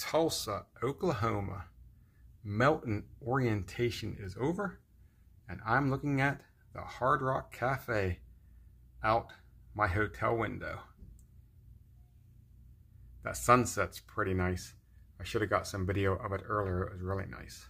Tulsa, Oklahoma. Melton orientation is over, and I'm looking at the Hard Rock Cafe out my hotel window. That sunset's pretty nice. I should have got some video of it earlier. It was really nice.